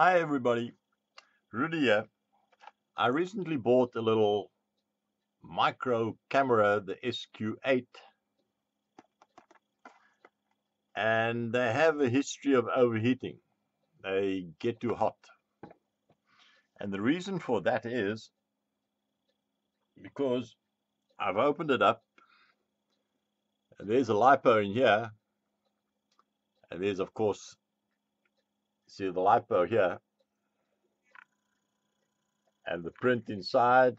Hi everybody, Ruudy here. I recently bought a little micro camera, the SQ8, and they have a history of overheating. They get too hot. And the reason for that is because I've opened it up, and there's a LiPo in here, and there's of course see the lipo here. And the print inside.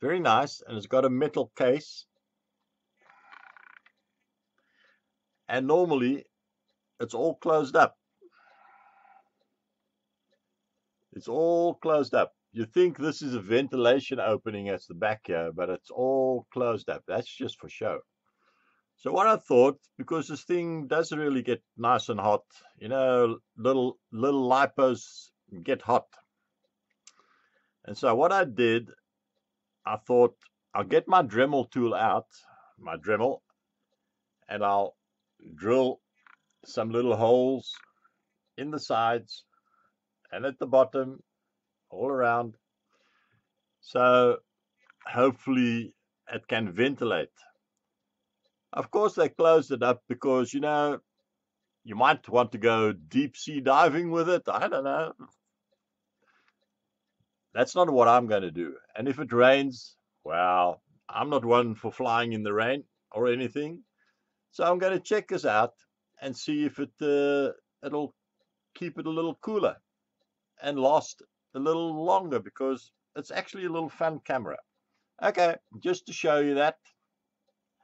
Very nice and it's got a metal case. And normally it's all closed up. It's all closed up. You think this is a ventilation opening at the back here but it's all closed up. That's just for show so what I thought, because this thing doesn't really get nice and hot, you know, little little lipos get hot. And so what I did, I thought I'll get my Dremel tool out, my Dremel, and I'll drill some little holes in the sides and at the bottom, all around. So hopefully it can ventilate. Of course, they closed it up because, you know, you might want to go deep sea diving with it. I don't know. That's not what I'm going to do. And if it rains, well, I'm not one for flying in the rain or anything. So I'm going to check this out and see if it uh, it'll keep it a little cooler and last a little longer because it's actually a little fun camera. Okay, just to show you that.